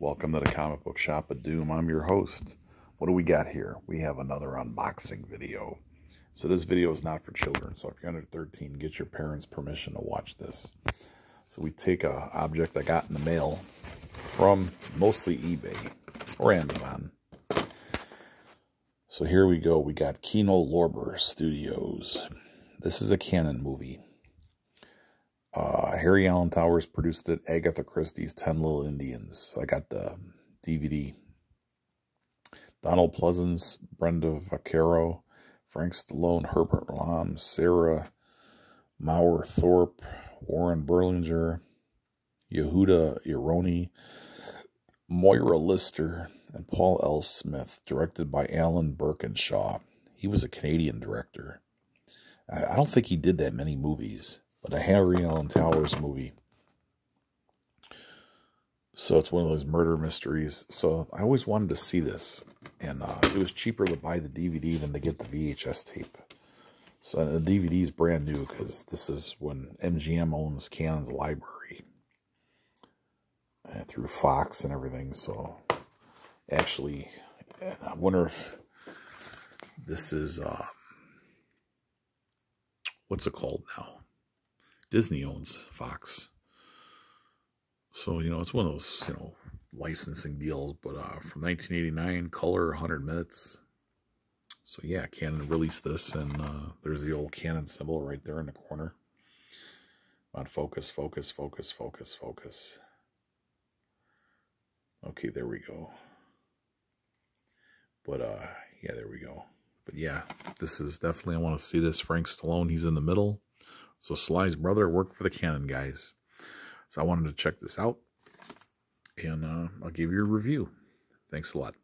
Welcome to the comic book shop of doom. I'm your host. What do we got here? We have another unboxing video. So this video is not for children. So if you're under 13, get your parents' permission to watch this. So we take a object I got in the mail from mostly eBay or Amazon. So here we go. We got Kino Lorber Studios. This is a Cannon movie. Uh, Harry Alan Towers produced it. Agatha Christie's Ten Little Indians. I got the DVD. Donald Pleasence, Brenda Vaccaro, Frank Stallone, Herbert Lom, Sarah Maur Thorp, Warren Berlinger, Yehuda Ironi, Moira Lister, and Paul L. Smith, directed by Alan Birkinshaw. He was a Canadian director. I don't think he did that many movies but a Harry Alan Towers movie. So it's one of those murder mysteries. So I always wanted to see this. And uh, it was cheaper to buy the DVD than to get the VHS tape. So the DVD is brand new because this is when MGM owns Cannon's library. Through Fox and everything. So actually, I wonder if this is, uh, what's it called now? Disney owns Fox. So, you know, it's one of those, you know, licensing deals. But uh, from 1989, color 100 minutes. So, yeah, Cannon released this. And uh, there's the old Cannon symbol right there in the corner. On focus, focus, focus, focus, focus. Okay, there we go. But, uh, yeah, there we go. But, yeah, this is definitely, I want to see this. Frank Stallone, he's in the middle. So Sly's brother worked for the Cannon guys. So I wanted to check this out. And uh, I'll give you a review. Thanks a lot.